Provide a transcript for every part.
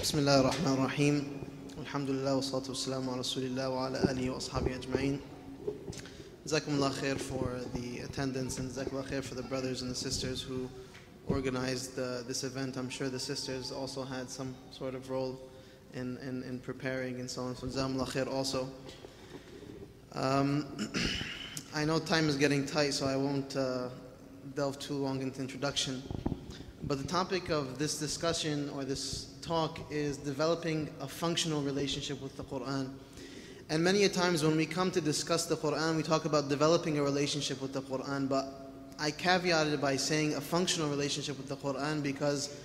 بسم الله الرحمن الرحيم الحمد لله والصلاة والسلام على رسول الله وعلى آله وأصحابه أجمعين جزاكم الله خير for the attendance and جزاكم الله خير for the brothers and the sisters who organized uh, this event. I'm sure the sisters also had some sort of role in, in, in preparing and so on. So جزاكم الله خير also. Um, I know time is getting tight, so I won't uh, delve too long into introduction. But the topic of this discussion or this talk is developing a functional relationship with the Quran. And many a times when we come to discuss the Quran, we talk about developing a relationship with the Quran. But I caveated it by saying a functional relationship with the Quran because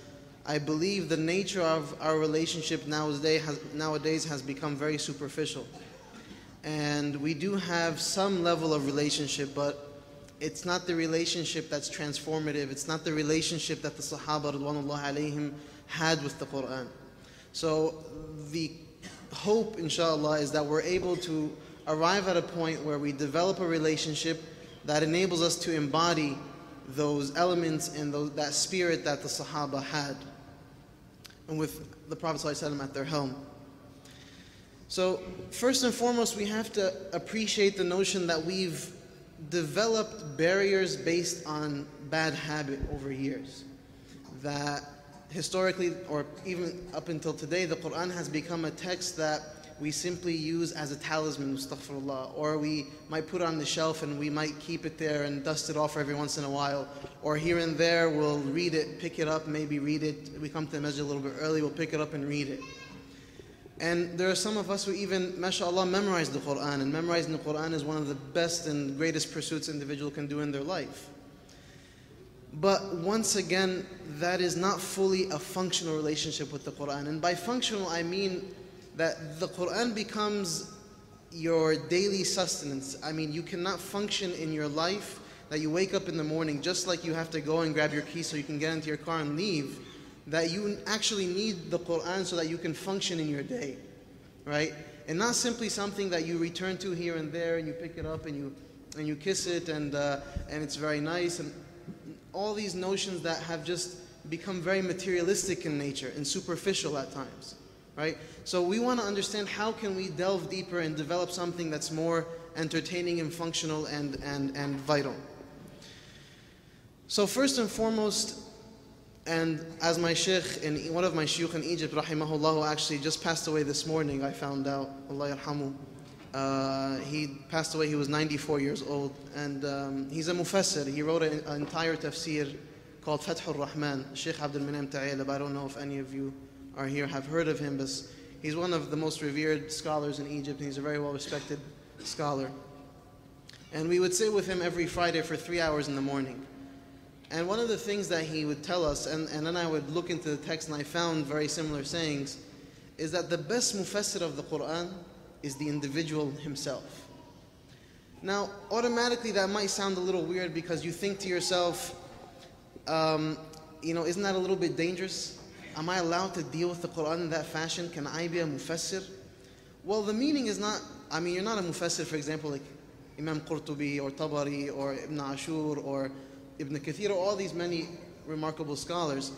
I believe the nature of our relationship nowadays has, nowadays has become very superficial. And we do have some level of relationship, but it's not the relationship that's transformative. It's not the relationship that the Sahaba alayhim had with the Quran. So the hope, inshallah, is that we're able to arrive at a point where we develop a relationship that enables us to embody those elements and those, that spirit that the Sahaba had, and with the Prophet ﷺ at their helm. So, first and foremost, we have to appreciate the notion that we've developed barriers based on bad habit over years. That historically, or even up until today, the Quran has become a text that we simply use as a talisman, astaghfirullah, or we might put on the shelf and we might keep it there and dust it off every once in a while, or here and there we'll read it, pick it up, maybe read it. We come to the masjid a little bit early, we'll pick it up and read it. And there are some of us who even, mashallah, memorize the Quran, and memorizing the Quran is one of the best and greatest pursuits an individual can do in their life. But once again, that is not fully a functional relationship with the Quran. And by functional, I mean that the Quran becomes your daily sustenance. I mean, you cannot function in your life that you wake up in the morning just like you have to go and grab your key so you can get into your car and leave, that you actually need the Quran so that you can function in your day, right? And not simply something that you return to here and there and you pick it up and you and you kiss it and uh, and it's very nice and all these notions that have just become very materialistic in nature and superficial at times right so we want to understand how can we delve deeper and develop something that's more entertaining and functional and and and vital so first and foremost and as my sheikh in one of my shuyukh in Egypt rahimahullah actually just passed away this morning I found out Allah yarhamu uh, he passed away, he was 94 years old, and um, he's a mufassir. He wrote an, entire tafsir called Fath al-Rahman, Sheikh Abdul Minim Ta'alib. I don't know if any of you are here, have heard of him, but he's one of the most revered scholars in Egypt, and he's a very well-respected scholar. And we would sit with him every Friday for three hours in the morning. And one of the things that he would tell us, and, and then I would look into the text and I found very similar sayings, is that the best mufassir of the Quran is the individual himself. Now, automatically that might sound a little weird because you think to yourself, um, you know, isn't that a little bit dangerous? Am I allowed to deal with the Quran in that fashion? Can I be a mufassir? Well, the meaning is not, I mean, you're not a mufassir, for example, like Imam Qurtubi or Tabari or Ibn Ashur or Ibn Kathir all these many remarkable scholars.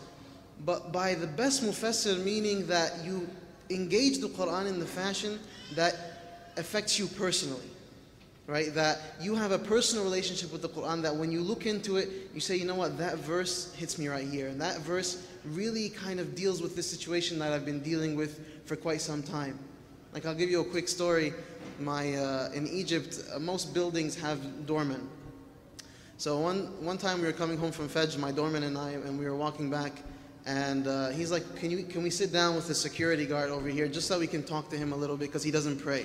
But by the best mufassir, meaning that you engage the Quran in the fashion that affects you personally. Right? That you have a personal relationship with the Quran that when you look into it, you say, you know what, that verse hits me right here. And that verse really kind of deals with this situation that I've been dealing with for quite some time. Like, I'll give you a quick story. My, uh, in Egypt, uh, most buildings have doormen. So one, one time we were coming home from Fajr, my doorman and I, and we were walking back, and uh, he's like, can, you, can we sit down with the security guard over here just so we can talk to him a little bit because he doesn't pray.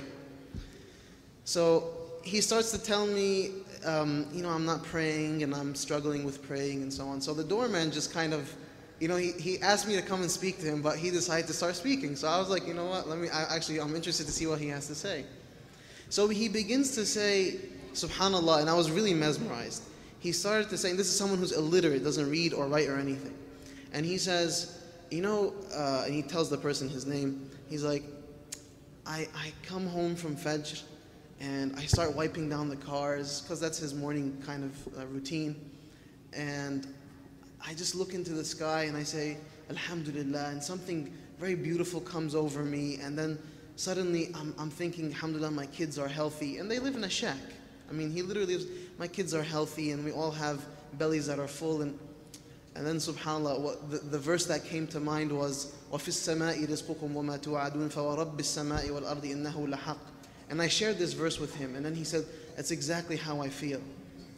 So he starts to tell me, um, you know, I'm not praying and I'm struggling with praying and so on. So the doorman just kind of, you know, he, he asked me to come and speak to him, but he decided to start speaking. So I was like, you know what, let me, I, actually, I'm interested to see what he has to say. So he begins to say, subhanAllah, and I was really mesmerized. He started to say, this is someone who's illiterate, doesn't read or write or anything. And he says, you know, uh, and he tells the person his name. He's like, I, I come home from Fajr and I start wiping down the cars because that's his morning kind of uh, routine. And I just look into the sky and I say, Alhamdulillah, and something very beautiful comes over me, and then suddenly I'm, I'm thinking, alhamdulillah, my kids are healthy, and they live in a shack. I mean, he literally lives, my kids are healthy, and we all have bellies that are full, and and then subhanAllah, what, the, the verse that came to mind was, وَفِي السَّمَاءِ رِزْقُكُمْ وَمَا تُوعَدُونَ فَوَرَبِّ السَّمَاءِ وَالْأَرْضِ إِنَّهُ لَحَقٌّ And I shared this verse with him, and then he said, that's exactly how I feel.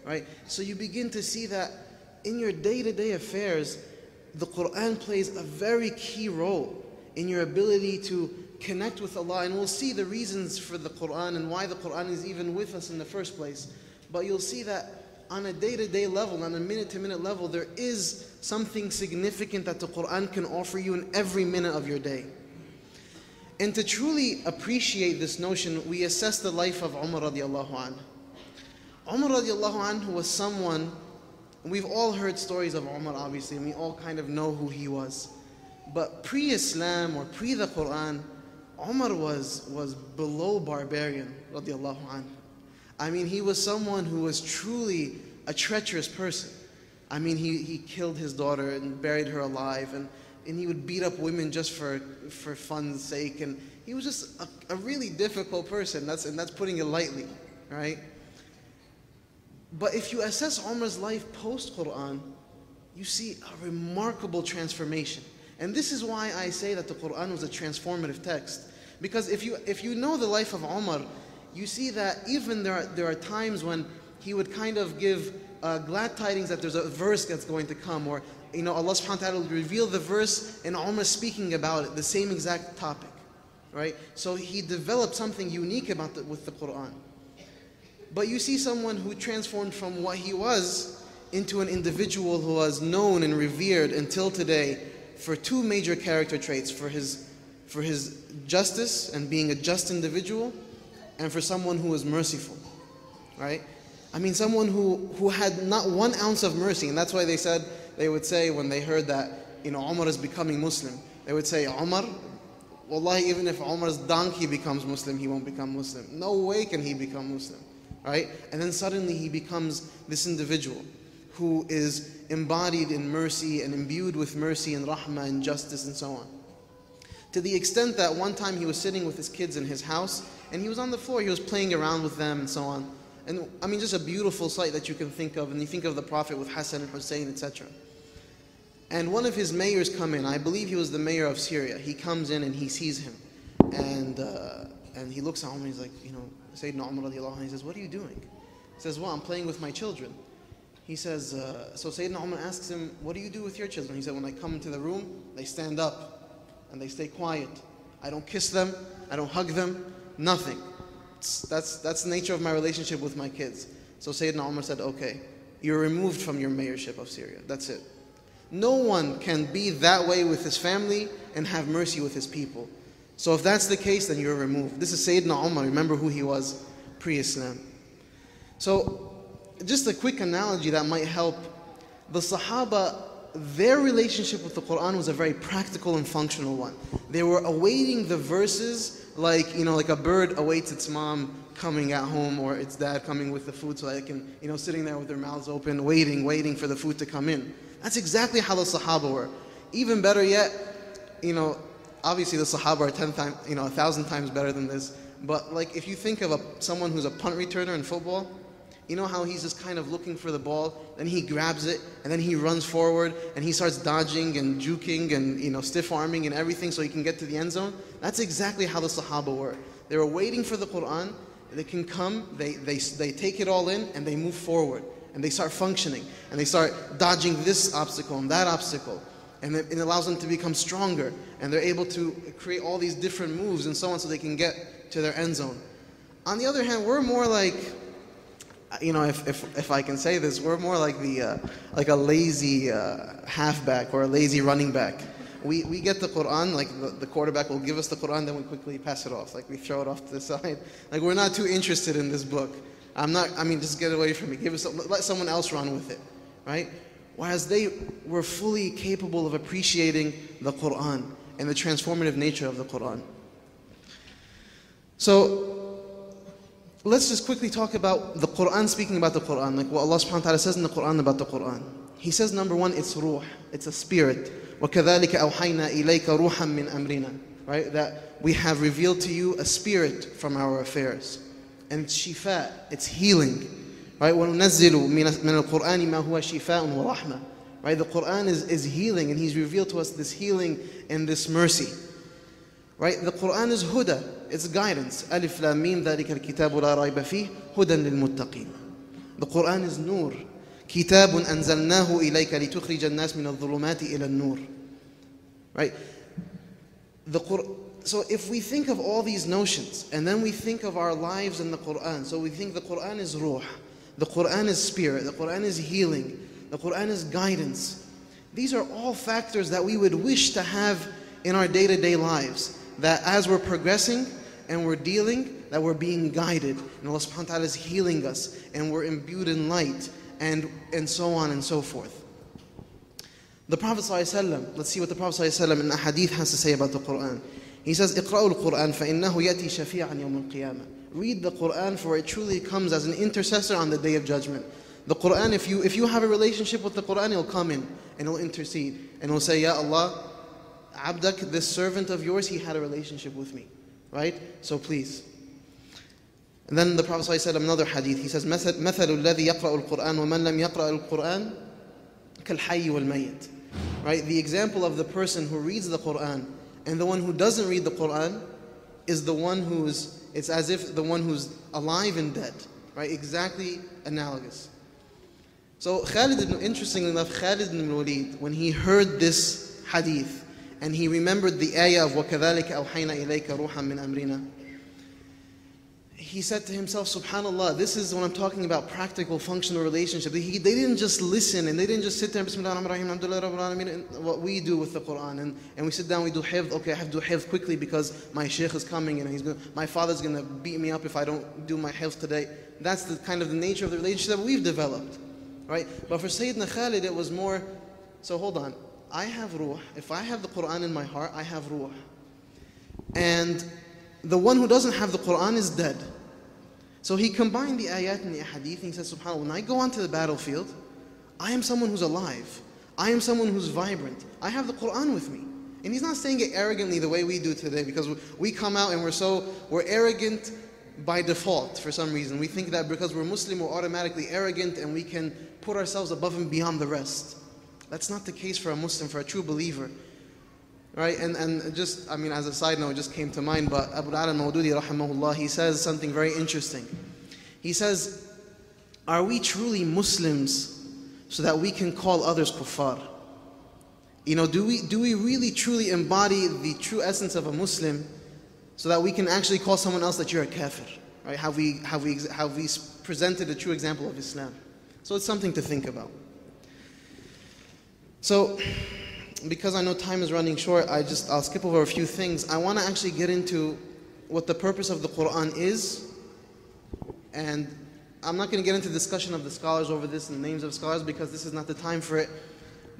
Right? So you begin to see that in your day-to-day affairs, the Quran plays a very key role in your ability to connect with Allah. And we'll see the reasons for the Quran and why the Quran is even with us in the first place. But you'll see that on a day to day level, on a minute to minute level, there is something significant that the Quran can offer you in every minute of your day. And to truly appreciate this notion, we assess the life of Umar radiallahu anhu. Umar radiallahu anhu was someone, we've all heard stories of Umar obviously, and we all kind of know who he was. But pre Islam or pre the Quran, Umar was, was below barbarian radiallahu anhu. I mean, he was someone who was truly a treacherous person. I mean, he, he killed his daughter and buried her alive, and, and he would beat up women just for, for fun's sake. And he was just a, a really difficult person, that's, and that's putting it lightly, right? But if you assess Umar's life post Quran, you see a remarkable transformation. And this is why I say that the Quran was a transformative text. Because if you, if you know the life of Umar, you see that even there are, there are times when he would kind of give uh, glad tidings that there's a verse that's going to come, or you know, Allah subhanahu wa ta'ala will reveal the verse and Umar speaking about it, the same exact topic. Right? So he developed something unique about the, with the Quran. But you see someone who transformed from what he was into an individual who was known and revered until today for two major character traits for his, for his justice and being a just individual and for someone who was merciful, right? I mean, someone who, who had not one ounce of mercy, and that's why they said, they would say when they heard that, you know, Umar is becoming Muslim, they would say, Umar, Wallahi, even if Umar's donkey becomes Muslim, he won't become Muslim. No way can he become Muslim, right? And then suddenly he becomes this individual who is embodied in mercy and imbued with mercy and rahmah and justice and so on. To the extent that one time he was sitting with his kids in his house and he was on the floor, he was playing around with them and so on. And I mean, just a beautiful sight that you can think of. And you think of the Prophet with Hassan and Hussein, etc. And one of his mayors come in. I believe he was the mayor of Syria. He comes in and he sees him. And, uh, and he looks at him and he's like, you know, Sayyidina Umar radiallahu anh, he says, what are you doing? He says, well, I'm playing with my children. He says, uh, so Sayyidina Umar asks him, what do you do with your children? He said, when I come into the room, they stand up and they stay quiet. I don't kiss them, I don't hug them, nothing. that's, that's the nature of my relationship with my kids. So Sayyidina Umar said, okay, you're removed from your mayorship of Syria. That's it. No one can be that way with his family and have mercy with his people. So if that's the case, then you're removed. This is Sayyidina Umar. Remember who he was pre-Islam. So just a quick analogy that might help. The Sahaba, their relationship with the Quran was a very practical and functional one. They were awaiting the verses like, you know, like a bird awaits its mom coming at home or its dad coming with the food so they can, you know, sitting there with their mouths open, waiting, waiting for the food to come in. That's exactly how the Sahaba were. Even better yet, you know, obviously the Sahaba are 10 times, you know, a thousand times better than this. But like if you think of a, someone who's a punt returner in football, you know how he's just kind of looking for the ball, then he grabs it, and then he runs forward, and he starts dodging and juking and you know stiff arming and everything so he can get to the end zone. That's exactly how the Sahaba were. They were waiting for the Quran. They can come, they, they, they take it all in, and they move forward, and they start functioning, and they start dodging this obstacle and that obstacle, and it, it allows them to become stronger, and they're able to create all these different moves and so on, so they can get to their end zone. On the other hand, we're more like you know, if, if, if I can say this, we're more like the uh, like a lazy uh, halfback or a lazy running back. We, we get the Quran, like the, the, quarterback will give us the Quran, then we quickly pass it off. Like we throw it off to the side. Like we're not too interested in this book. I'm not, I mean, just get away from it. Give us, let someone else run with it, right? Whereas they were fully capable of appreciating the Quran and the transformative nature of the Quran. So Let's just quickly talk about the Quran speaking about the Quran, like what Allah subhanahu wa ta'ala says in the Quran about the Quran. He says, number one, it's ruh, it's a spirit. وَكَذَلِكَ أَوْحَيْنَا إِلَيْكَ رُوحًا مِّنْ أَمْرِنَا Right? That we have revealed to you a spirit from our affairs. And it's shifa, it's healing. Right? وَنُنَزِّلُ مِنَ الْقُرْآنِ مَا هُوَ وَرَحْمَةٌ Right? The Quran is, is healing and He's revealed to us this healing and this mercy. Right? The Quran is huda it's guidance. Alif Lam Mim ذلك الكتاب لا ريب فيه هدى للمتقين. The Quran is nur. كتاب أنزلناه إليك لتخرج الناس من الظلمات إلى النور. Right? The Qur- so if we think of all these notions and then we think of our lives in the Quran, so we think the Quran is ruh, the Quran is spirit, the Quran is healing, the Quran is guidance. These are all factors that we would wish to have in our day to day lives. That as we're progressing and we're dealing, that we're being guided. And Allah subhanahu wa ta'ala is healing us and we're imbued in light and, and so on and so forth. The Prophet ﷺ, let's see what the Prophet ﷺ in a hadith has to say about the Quran. He says, اقرأوا القرآن فإنه يأتي شفيعا يوم القيامة. Read the Quran for it truly comes as an intercessor on the day of judgment. The Quran, if you, if you have a relationship with the Quran, it'll come in and it'll intercede. And it'll say, Ya Allah, Abdak, this servant of yours, he had a relationship with me. Right? So please. And then the Prophet said another hadith. He says, مثل الذي يقرأ القرآن ومن لم يقرأ القرآن كالحي والميت. Right? The example of the person who reads the Quran and the one who doesn't read the Quran is the one who's, it's as if the one who's alive and dead. Right? Exactly analogous. So Khalid, ibn, interestingly enough, Khalid ibn Walid, when he heard this hadith and he remembered the ayah of وَكَذَلِكَ أَوْحَيْنَا إِلَيْكَ رُوحًا مِّنْ أَمْرِنَا he said to himself, Subhanallah, this is when I'm talking about practical, functional relationship. They, they didn't just listen and they didn't just sit there and Bismillah ar-Rahman, Alhamdulillah, what we do with the Quran. And, and we sit down, we do hifd. Okay, I have to do hifd quickly because my shaykh is coming and he's gonna, my father's going to beat me up if I don't do my hifd today. That's the kind of the nature of the relationship that we've developed. Right? But for Sayyidina Khalid, it was more, so hold on. I have ruh. If I have the Quran in my heart, I have ruh. And the one who doesn't have the Quran is dead. So he combined the ayat and the hadith and he says, SubhanAllah, when I go onto the battlefield, I am someone who's alive. I am someone who's vibrant. I have the Quran with me. And he's not saying it arrogantly the way we do today because we come out and we're so, we're arrogant by default for some reason. We think that because we're Muslim, we're automatically arrogant and we can put ourselves above and beyond the rest. That's not the case for a Muslim, for a true believer. Right? And, and just, I mean, as a side note, it just came to mind, but Abu Ala Mawdudi, rahimahullah, he says something very interesting. He says, Are we truly Muslims so that we can call others kuffar? You know, do we, do we really truly embody the true essence of a Muslim so that we can actually call someone else that you're a kafir? Right? Have we, have we, have we presented a true example of Islam? So it's something to think about. So, because I know time is running short, I just I'll skip over a few things. I want to actually get into what the purpose of the Quran is, and I'm not going to get into discussion of the scholars over this and names of scholars because this is not the time for it.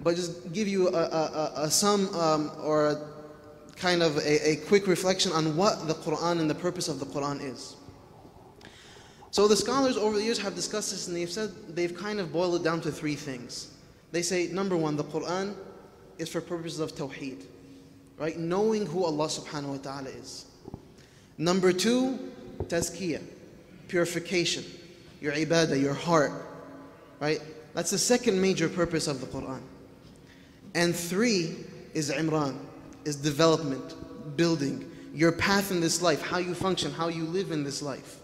But just give you a, a, a, a sum um, or a kind of a, a quick reflection on what the Quran and the purpose of the Quran is. So the scholars over the years have discussed this and they've said they've kind of boiled it down to three things. They say number one, the Quran is for purposes of tawheed, right? Knowing who Allah subhanahu wa ta'ala is. Number two, tazkiyah, purification, your ibadah, your heart, right? That's the second major purpose of the Quran. And three is imran, is development, building, your path in this life, how you function, how you live in this life.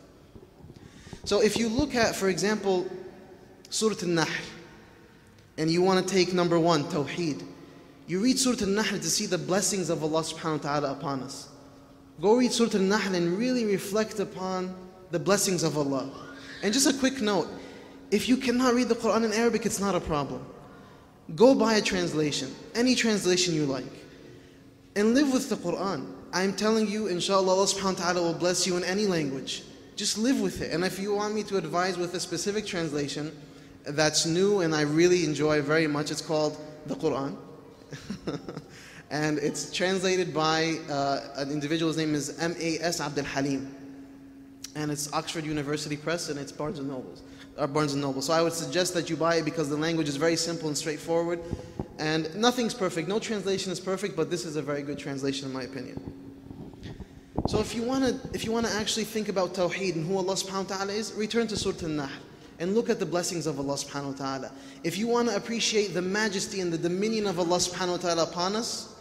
So if you look at, for example, Surah Al-Nahl, and you want to take number one, Tawheed, you read Surah Al-Nahl to see the blessings of Allah subhanahu wa ta'ala upon us. Go read Surah Al-Nahl and really reflect upon the blessings of Allah. And just a quick note, if you cannot read the Quran in Arabic, it's not a problem. Go buy a translation, any translation you like, and live with the Quran. I'm telling you, inshallah, Allah subhanahu wa ta'ala will bless you in any language. Just live with it. And if you want me to advise with a specific translation that's new and I really enjoy very much, it's called the Quran. and it's translated by uh, an individual's name is M.A.S. Abdul Halim. and it's Oxford University Press and it's Barnes and Noble. Uh, Barnes and Noble. So I would suggest that you buy it because the language is very simple and straightforward, and nothing's perfect. No translation is perfect, but this is a very good translation in my opinion. So if you want to, if you want to actually think about Tawheed and who Allah Subhanahu wa Taala is, return to Surah An-Nahl and look at the blessings of Allah Subhanahu wa Taala. If you want to appreciate the majesty and the dominion of Allah Subhanahu wa Taala upon us,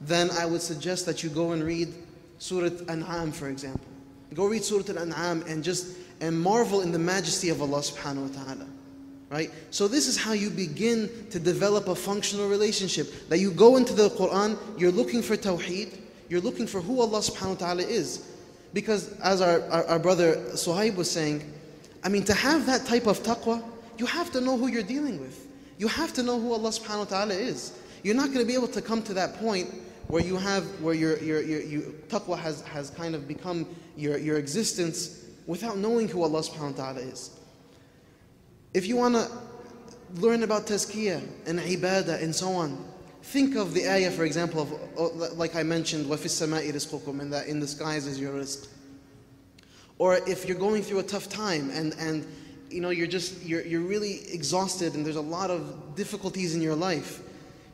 then I would suggest that you go and read Surah An'am, for example. Go read Surah Al-An'am and just and marvel in the majesty of Allah subhanahu wa ta'ala. Right? So this is how you begin to develop a functional relationship. That you go into the Quran, you're looking for tawheed, you're looking for who Allah subhanahu wa ta'ala is. Because as our, our, our brother Suhaib was saying, I mean, to have that type of taqwa, you have to know who you're dealing with. You have to know who Allah subhanahu wa ta'ala is. You're not going to be able to come to that point where you have, where your, your, your, your taqwa has, has kind of become your, your existence without knowing who Allah subhanahu wa ta'ala is. If you want to learn about tazkiyah and ibadah and so on, think of the ayah, for example, of, like I mentioned, وَفِي السَّمَاءِ رِزْقُكُمْ, and that in the skies is your rizq. Or if you're going through a tough time and, and you know, you're just, you're, you're really exhausted and there's a lot of difficulties in your life,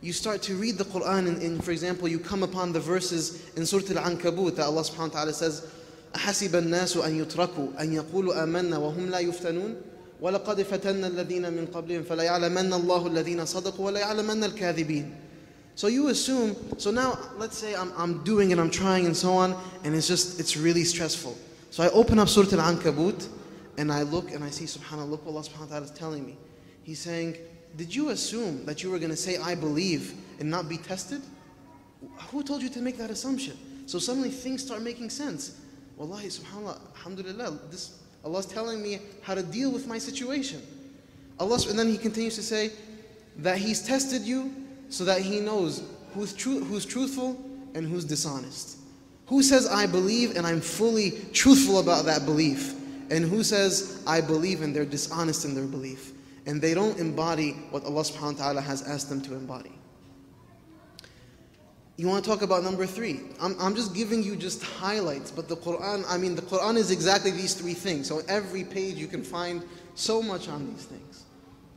you start to read the Quran and, and for example, you come upon the verses in Surah Al-Ankabut that Allah subhanahu wa ta'ala says, أحسب الناس أن يتركوا أن يقولوا آمنا وهم لا يفتنون ولقد فتنا الذين من قبلهم فلا يعلمن الله الذين صدقوا ولا يعلمن الكاذبين So you assume, so now let's say I'm, I'm doing it, I'm trying and so on, and it's just, it's really stressful. So I open up Surah Al-Ankabut and I look and I see, subhanAllah, look what Allah subhanahu wa ta'ala is telling me. He's saying, did you assume that you were going to say, I believe, and not be tested? Who told you to make that assumption? So suddenly things start making sense. Wallahi, subhanAllah, alhamdulillah, this, Allah's telling me how to deal with my situation. Allah, and then He continues to say that He's tested you so that He knows who's, tru- who's truthful and who's dishonest. Who says, I believe and I'm fully truthful about that belief? And who says, I believe and they're dishonest in their belief? And they don't embody what Allah subhanahu wa ta'ala has asked them to embody. You want to talk about number three? I'm, I'm just giving you just highlights, but the Quran, I mean, the Quran is exactly these three things. So every page you can find so much on these things.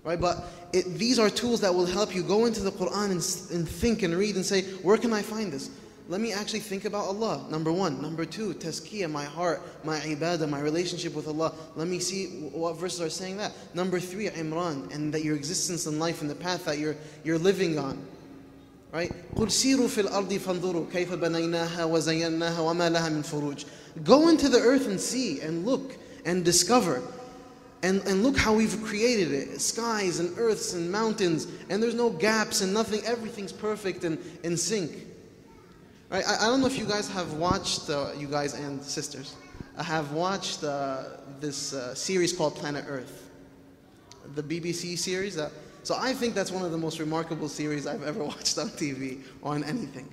Right? But it, these are tools that will help you go into the Quran and, and think and read and say, where can I find this? Let me actually think about Allah. Number one. Number two, tazkiyah, my heart, my ibadah, my relationship with Allah. Let me see what verses are saying that. Number three, Imran, and that your existence in life and the path that you're, you're living on. Right? قُلْ سِيرُوا فِي الْأَرْضِ فَانظُرُوا كَيْفَ بَنَيْنَاهَا وَزَيَّنَّاهَا وَمَا لَهَا مِنْ فُرُوجٍ Go into the earth and see and look and discover. And, and look how we've created it. Skies and earths and mountains. And there's no gaps and nothing. Everything's perfect and in sync. Right? I, I don't know if you guys have watched, uh, you guys and sisters, I have watched uh, this uh, series called Planet Earth. The BBC series. That, so I think that's one of the most remarkable series I've ever watched on TV or on anything.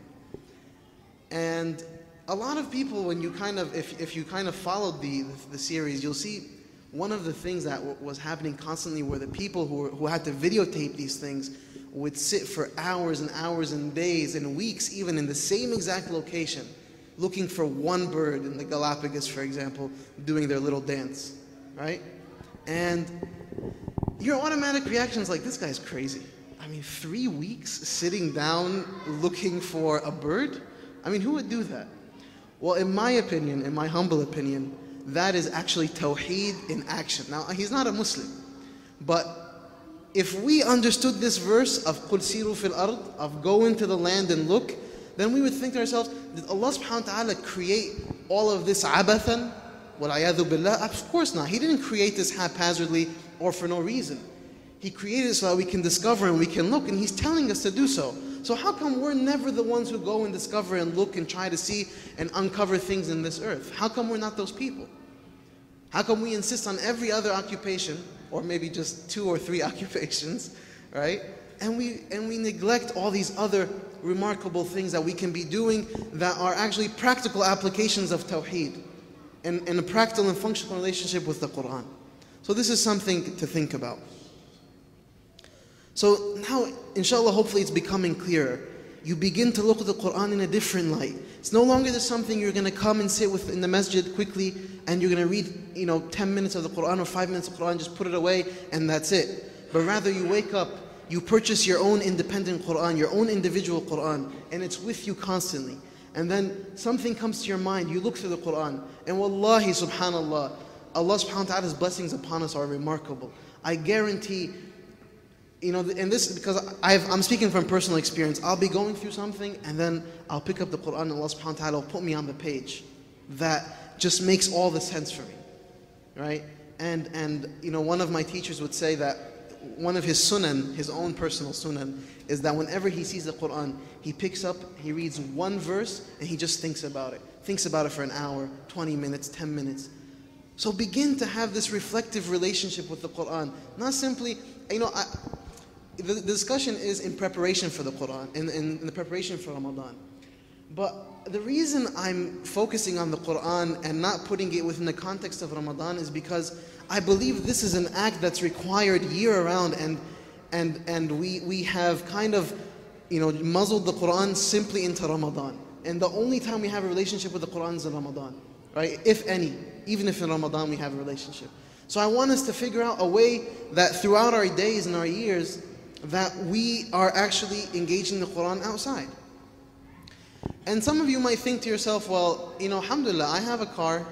And a lot of people, when you kind of, if, if you kind of followed the, the, the series, you'll see one of the things that was happening constantly were the people who, were, who had to videotape these things would sit for hours and hours and days and weeks, even in the same exact location, looking for one bird in the Galapagos, for example, doing their little dance, right? And your automatic reaction is like, this guy's crazy. I mean, three weeks sitting down looking for a bird? I mean, who would do that? Well, in my opinion, in my humble opinion, that is actually Tawheed in action. Now, he's not a Muslim, but if we understood this verse of قُلْ سِيرُوا فِي الْأَرْضِ, of go into the land and look, then we would think to ourselves, did Allah subhanahu wa ta'ala create all of this abathan? وَالْعَيَاذُ billah? Of course not. He didn't create this haphazardly or for no reason. He created it so that we can discover and we can look, and He's telling us to do so. So how come we're never the ones who go and discover and look and try to see and uncover things in this earth? How come we're not those people? How come we insist on every other occupation, or maybe just two or three occupations, right? And we and we neglect all these other remarkable things that we can be doing that are actually practical applications of Tawheed and, and a practical and functional relationship with the Quran. So this is something to think about. So now, inshallah, hopefully it's becoming clearer. You begin to look at the Quran in a different light. It's no longer just something you're going to come and sit with in the masjid quickly and you're going to read, you know, 10 minutes of the Quran or 5 minutes of the Quran, just put it away and that's it. But rather you wake up, you purchase your own independent Quran, your own individual Quran, and it's with you constantly. And then something comes to your mind, you look through the Quran, and wallahi, subhanallah, Allah subhanahu wa ta'ala's blessings upon us are remarkable. I guarantee you know, and this because i am speaking from personal experience. I'll be going through something, and then I'll pick up the Quran, and Allah Subhanahu wa Taala will put me on the page that just makes all the sense for me, right? And and you know, one of my teachers would say that one of his sunan, his own personal sunan, is that whenever he sees the Quran, he picks up, he reads one verse, and he just thinks about it. Thinks about it for an hour, 20 minutes, 10 minutes. So begin to have this reflective relationship with the Quran. Not simply, you know, I, the, discussion is in preparation for the Quran, in, in, in the preparation for Ramadan. But the reason I'm focusing on the Quran and not putting it within the context of Ramadan is because I believe this is an act that's required year round and and and we we have kind of you know muzzled the Quran simply into Ramadan. And the only time we have a relationship with the Quran is in Ramadan, right? If any, even if in Ramadan we have a relationship. So I want us to figure out a way that throughout our days and our years that we are actually engaging the Quran outside. And some of you might think to yourself, well, you know, alhamdulillah, I have a car,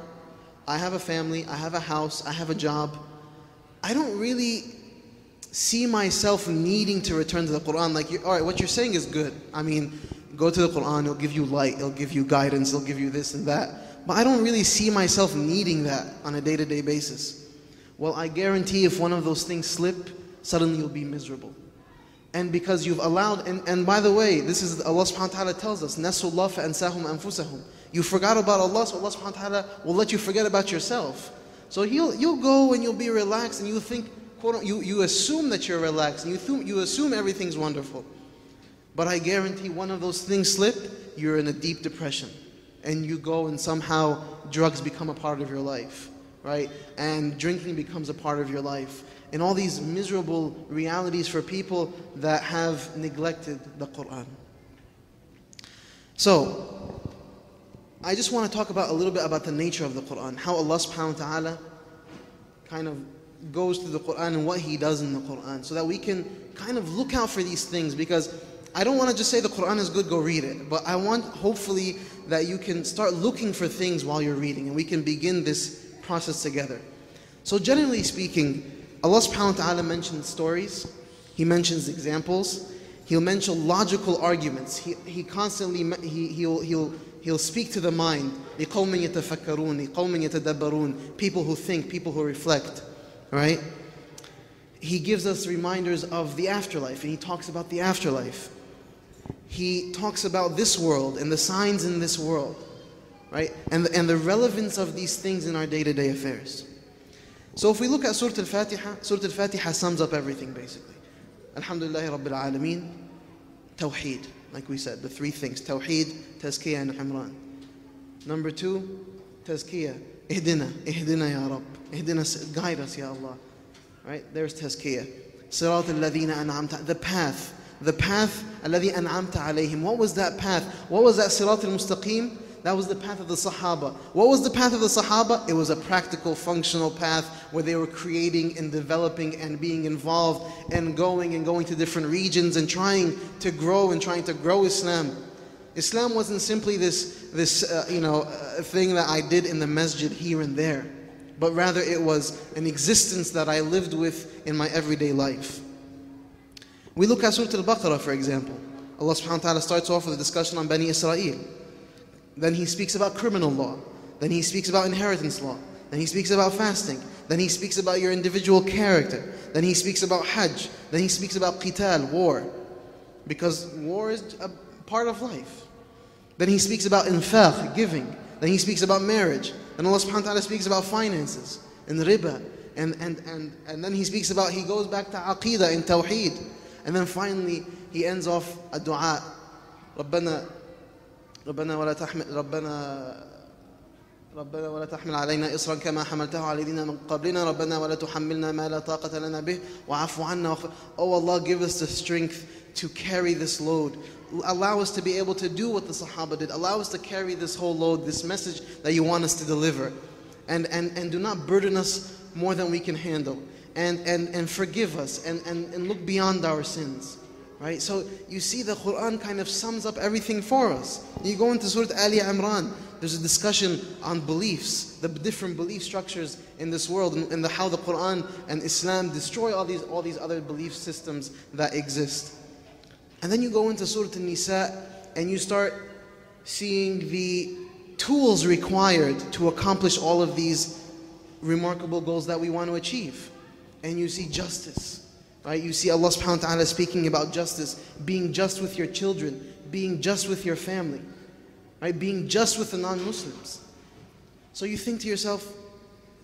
I have a family, I have a house, I have a job. I don't really see myself needing to return to the Quran. Like, all right, what you're saying is good. I mean, go to the Quran, it'll give you light, it'll give you guidance, it'll give you this and that. But I don't really see myself needing that on a day to day basis. Well, I guarantee if one of those things slip, suddenly you'll be miserable and because you've allowed, and, and by the way, this is Allah subhanahu wa ta'ala tells us, Nasullah fa'ansahum anfusahum. You forgot about Allah, so Allah subhanahu wa ta'ala will let you forget about yourself. So he'll, you'll go and you'll be relaxed and you think, quote, you, you assume that you're relaxed and you, th- you assume everything's wonderful. But I guarantee one of those things slip, you're in a deep depression. And you go and somehow drugs become a part of your life, right? And drinking becomes a part of your life and all these miserable realities for people that have neglected the Quran. So, I just want to talk about a little bit about the nature of the Quran, how Allah subhanahu wa ta'ala kind of goes through the Quran and what He does in the Quran, so that we can kind of look out for these things because I don't want to just say the Quran is good, go read it, but I want hopefully that you can start looking for things while you're reading and we can begin this process together. So, generally speaking, Allah subhanahu wa ta'ala mentions stories, He mentions examples, He'll mention logical arguments. He, he constantly, he, he'll, he'll, he'll speak to the mind. People who think, people who reflect. Right? He gives us reminders of the afterlife and he talks about the afterlife. He talks about this world and the signs in this world. Right? And, and the relevance of these things in our day to day affairs. So if we look at Surah Al-Fatiha, Surah Al-Fatiha sums up everything basically. Alhamdulillah Rabbil Alameen, Tawheed, like we said, the three things, Tawheed, Tazkiyah and Imran. Number two, Tazkiyah, Ihdina, Ihdina Ya Rabb, Ihdina, guide us Ya Allah. Right, there's Tazkiyah. Sirat Al-Ladhina An'amta, the path, the path, Alladhi An'amta Alayhim. What was that path? What was that Sirat Al-Mustaqim? That was the path of the Sahaba. What was the path of the Sahaba? It was a practical, functional path where they were creating and developing and being involved and going and going to different regions and trying to grow and trying to grow Islam. Islam wasn't simply this, this uh, you know, uh, thing that I did in the masjid here and there, but rather it was an existence that I lived with in my everyday life. We look at Surah Al-Baqarah, for example. Allah subhanahu wa ta'ala starts off with a discussion on Bani Israel. Then he speaks about criminal law. Then he speaks about inheritance law. Then he speaks about fasting. Then he speaks about your individual character. Then he speaks about Hajj. Then he speaks about qital, war. Because war is a part of life. Then he speaks about infaq, giving. Then he speaks about marriage. Then Allah subhanahu wa ta'ala speaks about finances and riba. And, and, and, and then he speaks about, he goes back to aqidah and tawheed. And then finally, he ends off a dua. ربنا ربنا ولا تحمل ربنا ربنا ولا تحمل علينا إصرا كما حملته على الذين من قبلنا ربنا ولا تحملنا ما لا طاقة لنا به وعفو عنا واغفر Oh Allah give us the strength to carry this load. Allow us to be able to do what the Sahaba did. Allow us to carry this whole load, this message that you want us to deliver. And, and, and do not burden us more than we can handle. And, and, and forgive us and, and, and look beyond our sins. Right? So you see the Quran kind of sums up everything for us. You go into Surah Ali Imran, there's a discussion on beliefs, the different belief structures in this world, and, and the, how the Quran and Islam destroy all these, all these other belief systems that exist. And then you go into Surah An-Nisa and you start seeing the tools required to accomplish all of these remarkable goals that we want to achieve. And you see justice Right? You see Allah subhanahu wa ta'ala speaking about justice, being just with your children, being just with your family, right? Being just with the non-Muslims. So you think to yourself,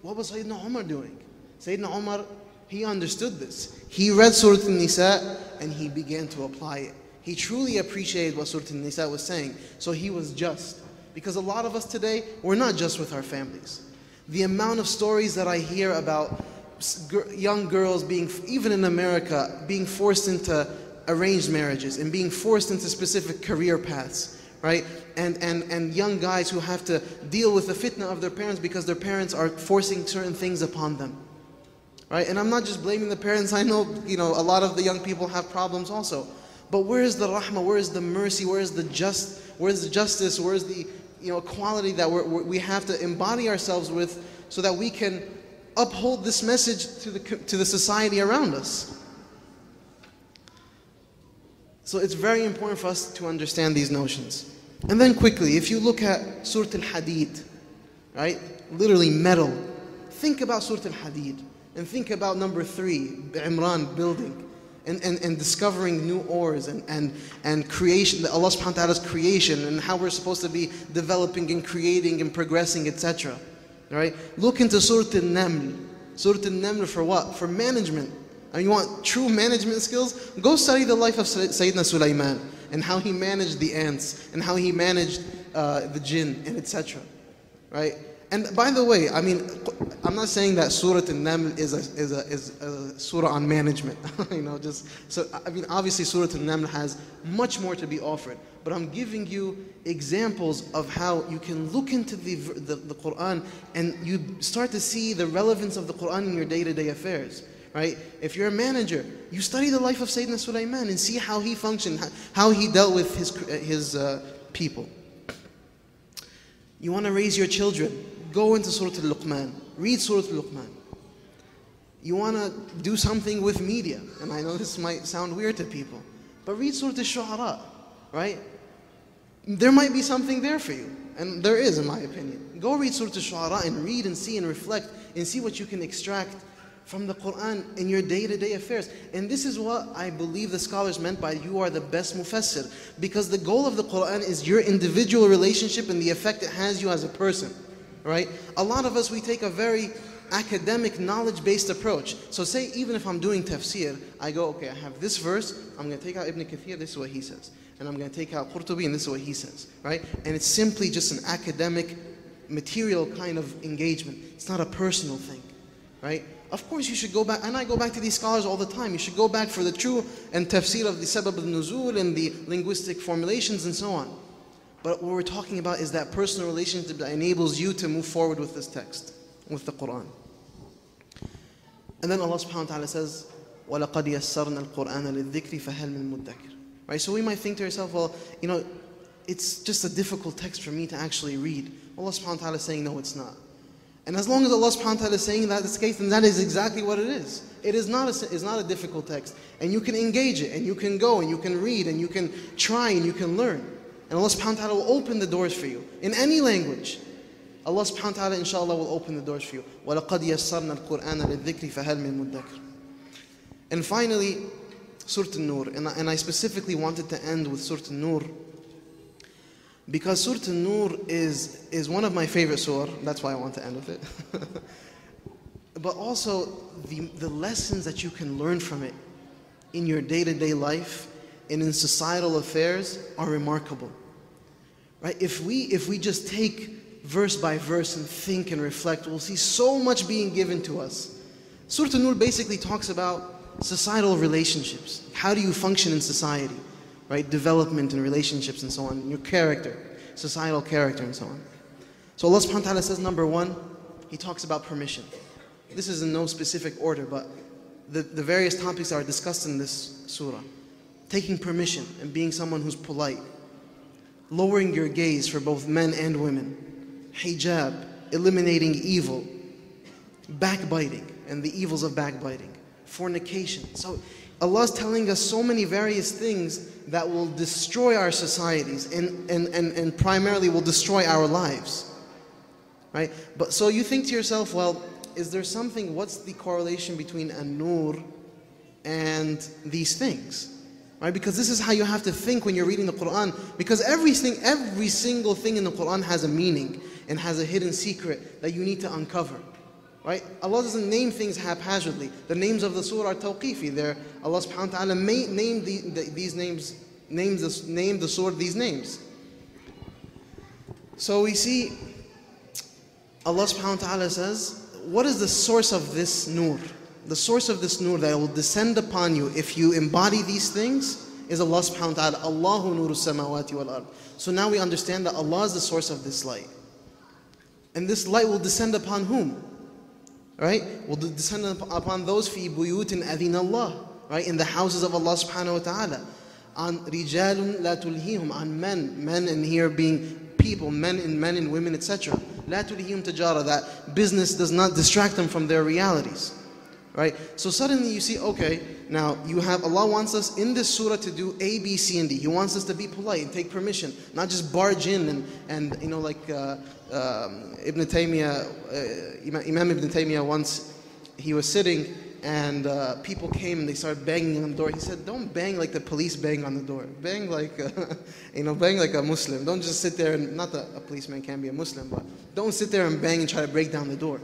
what was Sayyidina Umar doing? Sayyidina Umar, he understood this. He read Surah An-Nisa and he began to apply it. He truly appreciated what Surah An-Nisa was saying. So he was just. Because a lot of us today, we're not just with our families. The amount of stories that I hear about young girls being, even in America, being forced into arranged marriages and being forced into specific career paths, right? And, and, and young guys who have to deal with the fitna of their parents because their parents are forcing certain things upon them. Right? And I'm not just blaming the parents. I know, you know, a lot of the young people have problems also. But where is the rahmah? Where is the mercy? Where is the just? Where is the justice? Where is the, you know, quality that we're, we have to embody ourselves with so that we can uphold this message to the, to the society around us. So it's very important for us to understand these notions. And then quickly, if you look at Surah Al-Hadid, right? Literally metal. Think about Surah Al-Hadid and think about number three, Imran building and, and, and discovering new ores and, and, and creation, Allah subhanahu wa ta'ala's creation and how we're supposed to be developing and creating and progressing, etc. Right? Look into Surah An-Naml. Surah An-Naml for what? For management. And you want true management skills? Go study the life of Sayyidina Sulaiman and how he managed the ants and how he managed uh, the jinn and etc. Right? And by the way, I mean, I'm not saying that Surah An-Naml is a, is a, is a surah on management. you know, just, so, I mean, obviously Surah An-Naml has much more to be offered. But I'm giving you examples of how you can look into the, the, the Quran and you start to see the relevance of the Quran in your day-to-day affairs right? If you're a manager, you study the life of Sayyidina Sulaiman and see how he functioned, how he dealt with his, his uh, people. You want to raise your children, go into Surah Al-Luqman, read Surah Al-Luqman. You want to do something with media, and I know this might sound weird to people, but read Surah Al-Shu'ara, right? There might be something there for you, and there is in my opinion. Go read Surah Al-Shu'ara and read and see and reflect and see what you can extract from the Quran in your day-to-day affairs. And this is what I believe the scholars meant by you are the best mufassir. Because the goal of the Quran is your individual relationship and the effect it has you as a person. Right? A lot of us, we take a very academic, knowledge-based approach. So say even if I'm doing tafsir, I go, okay, I have this verse, I'm going to take out Ibn Kathir, this is what he says. And I'm going to take out Qurtubi, and this is what he says. Right? And it's simply just an academic, material kind of engagement. It's not a personal thing. Right? Of course, you should go back, and I go back to these scholars all the time. You should go back for the true and tafsir of the sabab al-nuzul and the linguistic formulations and so on. But what we're talking about is that personal relationship that enables you to move forward with this text, with the Quran. And then Allah subhanahu wa ta'ala says, وَلَقَدْ يَسَّرْنَا الْقُرْآنَ لِلذِّكْرِ فَهَلْ مِن مُدَّكِرٍ Right? So we might think to ourselves, well, you know, it's just a difficult text for me to actually read. Allah subhanahu wa ta'ala is saying, no, it's not. And as long as Allah subhanahu wa ta'ala is saying that is the case, then that is exactly what it is. It is not a, it's not a difficult text. And you can engage it, and you can go, and you can read, and you can try, and you can learn. And Allah subhanahu wa ta'ala will open the doors for you in any language. Allah subhanahu wa ta'ala inshallah will open the doors for you. وَلَقَدْ يَسَّرْنَا الْقُرْآنَ لِلذِّكْرِ فَهَلْ مِن مُدَّكِرٍ And finally, Surah An-Nur. And I, and I specifically wanted to end with Surah An-Nur because Surah An-Nur is, is one of my favorite surah. That's why I want to end with it. but also, the, the lessons that you can learn from it in your day-to-day life and in societal affairs are remarkable. Right? If we, if we just take verse by verse and think and reflect, we'll see so much being given to us. Surah An-Nur basically talks about societal relationships. How do you function in society? Right? Development and relationships and so on. Your character, societal character and so on. So Allah subhanahu wa ta'ala says number one, He talks about permission. This is in no specific order, but the, the various topics are discussed in this surah. Taking permission and being someone who's polite. Lowering your gaze for both men and women. Hijab, eliminating evil. Backbiting and the evils of backbiting. Fornication. So Allah is telling us so many various things that will destroy our societies and, and, and, and primarily will destroy our lives. Right? But so you think to yourself, well, is there something, what's the correlation between an-nur and these things? Right? Because this is how you have to think when you're reading the Quran. Because everything, every single thing in the Quran has a meaning and has a hidden secret that you need to uncover. Right? Allah doesn't name things haphazardly. The names of the surah are tawqifi. They're, Allah subhanahu wa ta'ala named the, the, these names, names the, named the surah these names. So we see Allah subhanahu wa ta'ala says, what is the source of this nur? the source of this nur that will descend upon you if you embody these things is Allah subhanahu wa ta'ala. Allahu nuru samawati wal ard. So now we understand that Allah is the source of this light. And this light will descend upon whom? Right? Will descend upon those fi buyutin adhin Allah. Right? In the houses of Allah subhanahu wa ta'ala. On rijalun la tulhihum. On men. Men in here being people, men and men and women, etc. La tulhihum tajara. That business does not distract them from their realities. Right? So suddenly you see, okay, now you have Allah wants us in this surah to do A, B, C, and D. He wants us to be polite and take permission, not just barge in and, and you know, like uh, um, Ibn Taymiyyah, uh, Imam Ibn Taymiyyah once, he was sitting and uh, people came and they started banging on the door. He said, "Don't bang like the police bang on the door. Bang like, a, you know, bang like a Muslim. Don't just sit there and not that a policeman can be a Muslim, but don't sit there and bang and try to break down the door."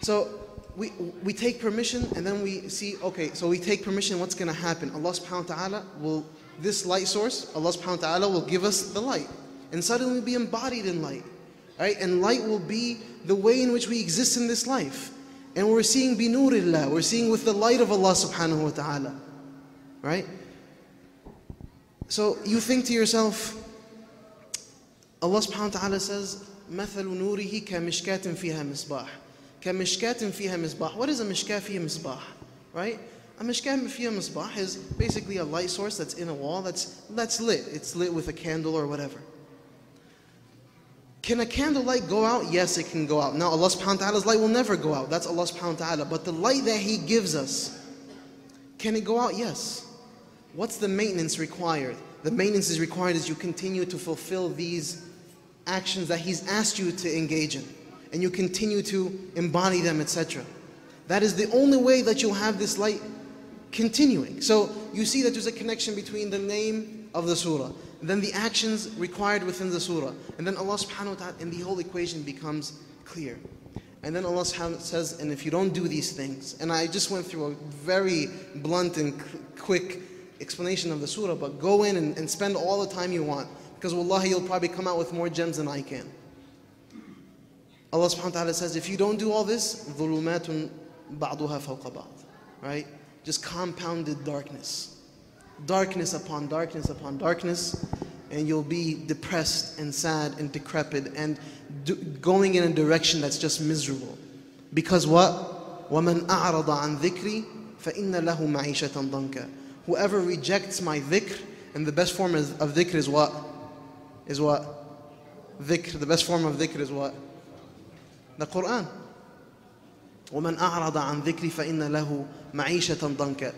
So we we take permission and then we see. Okay, so we take permission. What's going to happen? Allah Subhanahu wa Taala will this light source. Allah Subhanahu wa Taala will give us the light, and suddenly we'll be embodied in light, right? And light will be the way in which we exist in this life. And we're seeing binurillah, we're seeing with the light of Allah subhanahu wa ta'ala. Right? So you think to yourself, Allah subhanahu wa ta'ala says, مثل نوره كمشكاة فيها مصباح كمشكاة فيها مصباح What is a mishkah فيها مصباح? Right? A mishkah فيها مصباح is basically a light source that's in a wall that's, that's lit. It's lit with a candle or whatever. Can a candlelight go out? Yes, it can go out. Now, Allah subhanahu wa ta'ala's light will never go out. That's Allah subhanahu wa ta'ala. But the light that He gives us, can it go out? Yes. What's the maintenance required? The maintenance is required as you continue to fulfill these actions that He's asked you to engage in. And you continue to embody them, etc. That is the only way that you'll have this light continuing. So you see that there's a connection between the name of the surah and then the actions required within the surah. And then Allah subhanahu wa ta'ala, and the whole equation becomes clear. And then Allah subhanahu wa ta'ala says, and if you don't do these things, and I just went through a very blunt and quick explanation of the surah, but go in and, and spend all the time you want. Because wallahi, you'll probably come out with more gems than I can. Allah subhanahu wa ta'ala says, if you don't do all this, ظُلُمَاتٌ بَعْضُهَا فَوْقَ بَعْض. Right? Just compounded darkness darkness upon darkness upon darkness, and you'll be depressed and sad and decrepit and do, going in a direction that's just miserable. Because what? وَمَنْ أَعْرَضَ عَنْ ذِكْرِي فَإِنَّ لَهُ مَعِيشَةً ضَنْكَ Whoever rejects my dhikr, and the best form of dhikr is what? Is what? Dhikr. The best form of dhikr is what? The Quran. وَمَنْ أَعْرَضَ عَنْ ذِكْرِي فَإِنَّ لَهُ مَعِيشَةً ضَنْكَ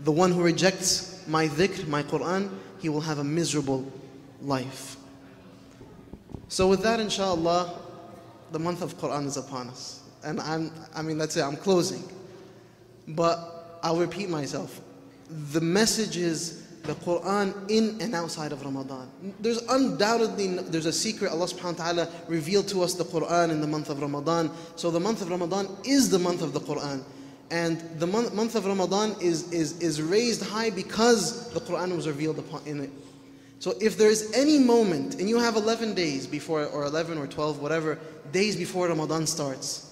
The one who rejects my dhikr, my Quran, he will have a miserable life. So with that, inshallah, the month of Quran is upon us. And I'm, I mean, that's it, I'm closing. But I'll repeat myself. The message is the Quran in and outside of Ramadan. There's undoubtedly, there's a secret Allah subhanahu wa ta'ala revealed to us the Quran in the month of Ramadan. So the month of Ramadan is the month of the Quran. And the month, month of Ramadan is, is, is raised high because the Quran was revealed upon in it. So if there is any moment, and you have 11 days before, or 11 or 12, whatever, days before Ramadan starts,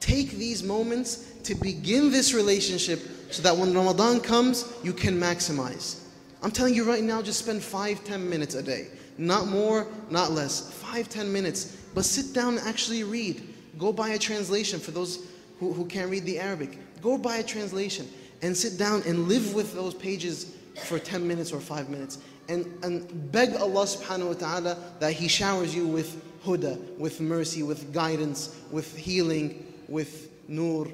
Take these moments to begin this relationship so that when Ramadan comes, you can maximize. I'm telling you right now, just spend five, ten minutes a day. Not more, not less. Five, ten minutes. But sit down and actually read. Go buy a translation for those who, who can't read the Arabic. Go buy a translation and sit down and live with those pages for 10 minutes or 5 minutes. And, and beg Allah subhanahu wa ta'ala that He showers you with huda, with mercy, with guidance, with healing, with nur.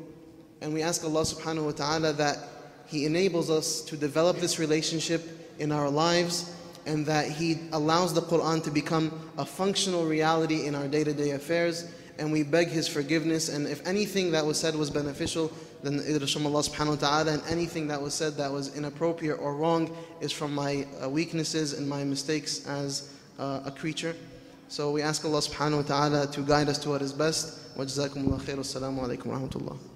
And we ask Allah subhanahu wa ta'ala that He enables us to develop this relationship in our lives and that He allows the Quran to become a functional reality in our day to day affairs. And we beg His forgiveness. And if anything that was said was beneficial, then either from Allah subhanahu wa ta'ala, and anything that was said that was inappropriate or wrong is from my uh, weaknesses and my mistakes as uh, a creature. So we ask Allah subhanahu wa ta'ala to guide us to what is best. Wa jazakumullah khair. Assalamu alaikum wa rahmatullah.